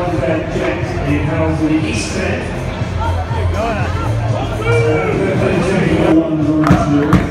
one for Jack, and in-house the east end. You're going